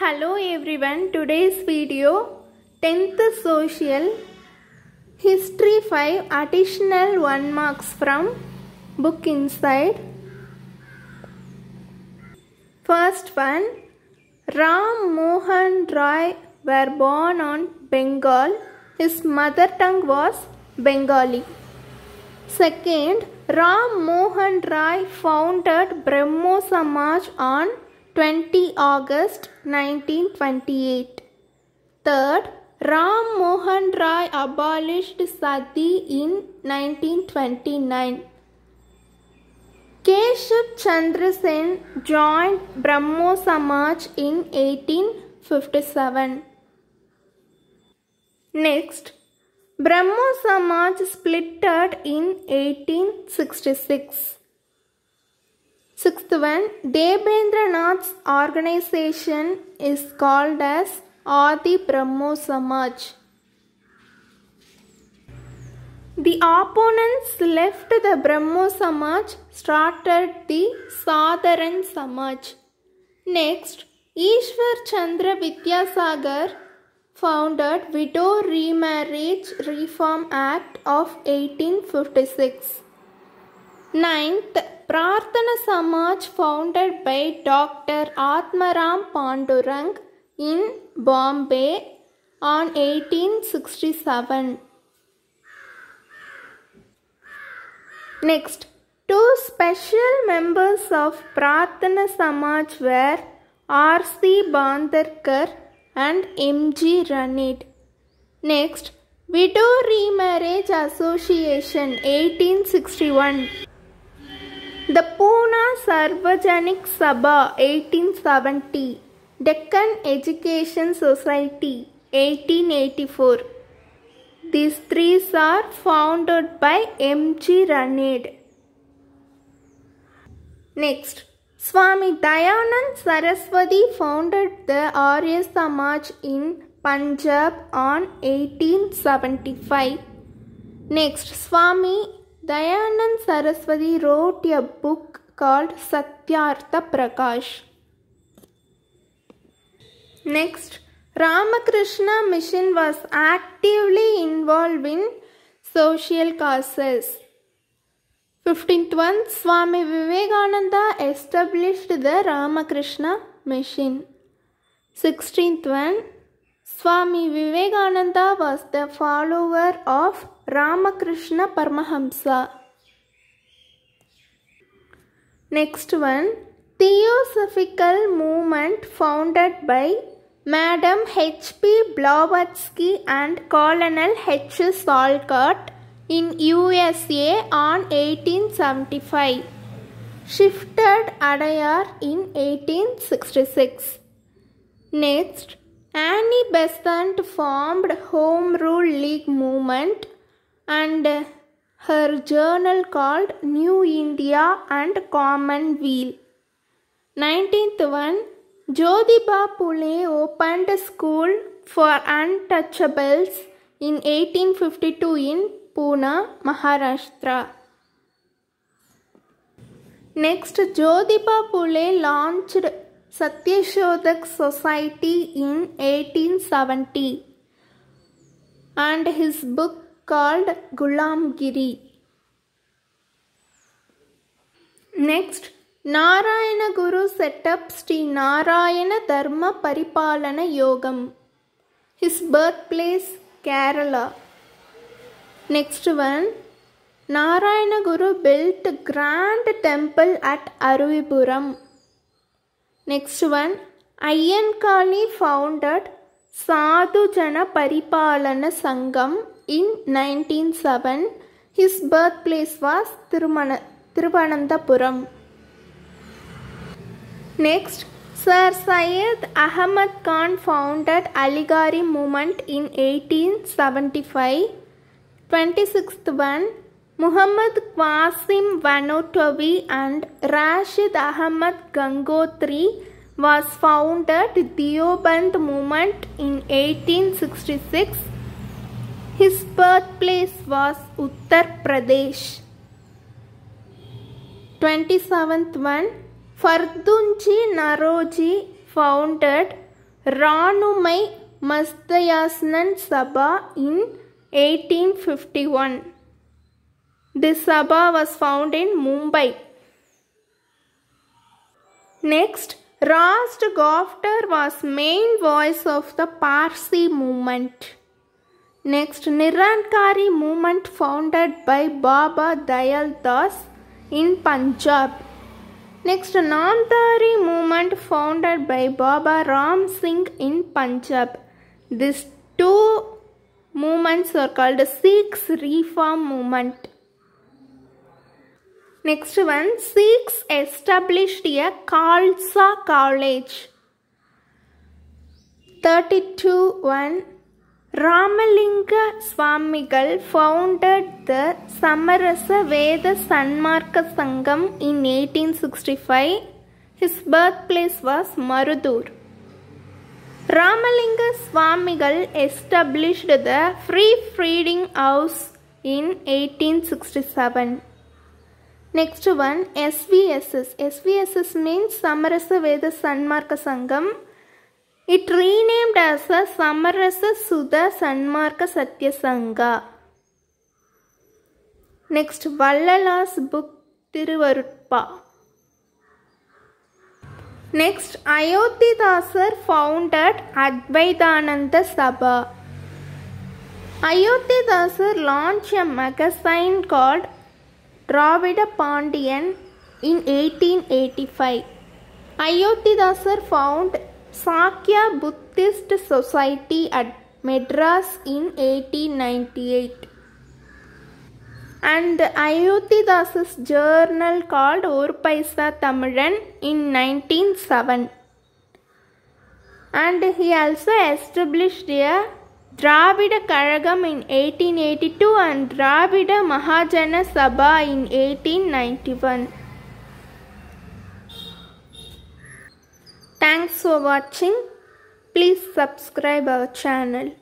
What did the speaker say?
Hello everyone, today's video 10th Social History 5 additional 1 marks from book inside. First one Ram Mohan Roy were born on Bengal. His mother tongue was Bengali. Second, Ram Mohan Rai founded Brahmo Samaj on 20 August 1928. Third, Ram Mohan Rai abolished sati in 1929. Keshav Chandra Sen joined Brahmo Samaj in 1857. Next, Brahmo Samaj splitted in 1866. Sixth one, Debendranath's organization is called as Adi Brahmo Samaj. The opponents left the Brahmo Samaj, started the Sadharan Samaj. Next, Ishwar Chandra Vidyasagar founded Widow Remarriage Reform Act of 1856. Ninth, Prarthana Samaj founded by Dr. Atmaram Pandurang in Bombay on 1867. Next, two special members of Prarthana Samaj were R.C. Bhandarkar and M.G. Ranade. Next, Widow Remarriage Association 1861. The Pune Sarvajanik Sabha 1870. Deccan Education Society 1884. These three are founded by M.G. Ranade. Next, Swami Dayanand Saraswati founded the Arya Samaj in Punjab on 1875. Next, Swami Dayanand Saraswati wrote a book called Satyartha Prakash. Next, Ramakrishna Mission was actively involved in social causes. 15th one, Swami Vivekananda established the Ramakrishna Mission. 16th one, Swami Vivekananda was the follower of Ramakrishna Paramahamsa. Next one, Theosophical movement founded by Madam H.P. Blavatsky and Colonel H.S. Olcott in USA on 1875. Shifted Adyar in 1866. Next, Annie Besant formed Home Rule League movement and her journal called New India and Common Commonweal. 19th one, Jyotiba Phule opened a school for untouchables in 1852 in Pune, Maharashtra. Next, Jyotiba Phule launched Satyashodhak Society in 1870 and his book called Gulamgiri. Next, Narayana Guru set up Sri Narayana Dharma Paripalana Yogam. His birthplace Kerala. Next one, Narayana Guru built a grand temple at Aruvipuram. Next one, Ayyankali founded Sadhu Jana Paripalana Sangam in 1907. His birthplace was Tirumana, Tiruvananthapuram. Next, Sir Syed Ahmad Khan founded Aligarh movement in 1875. 26th one, Muhammad Qasim Nanautavi and Rashid Ahmad Gangotri was founded Deoband movement in 1866. His birthplace was Uttar Pradesh. 27th one, Fardunji Naroji founded Rahnumai Mazdayasnan Sabha in 1851. This Sabha was found in Mumbai. Next, Rast Goftar was main voice of the Parsi movement. Next, Nirankari movement founded by Baba Dayal Das in Punjab. Next, Namdhari movement founded by Baba Ram Singh in Punjab. These two movements are called Sikhs Reform Movement. Next one, Sikhs established a Khalsa College. 32 1. Ramalinga Swamigal founded the Samarasa Veda Sanmarka Sangam in 1865. His birthplace was Marudur. Ramalinga Swamigal established the Free Feeding House in 1867. Next one SVSS. SVSS means Samarasa Veda Sanmarka Sangam. It renamed as a Samarasa Sudha Sanmarka Satya Sangha. Next Vallala's book Tiruvarutpa. Next Ayodhidasar founded Advaitananda Sabha. Ayodhidasar launched a magazine called Dravida Pandian in 1885. Ayodhidasar found Sakya Buddhist Society at Madras in 1898 and Ayodhidas's journal called Urpaisa Tamilan in 1907 and he also established a Dravida Kazhagam in 1882 and Dravida Mahajana Sabha in 1891. Thanks for watching. Please subscribe our channel.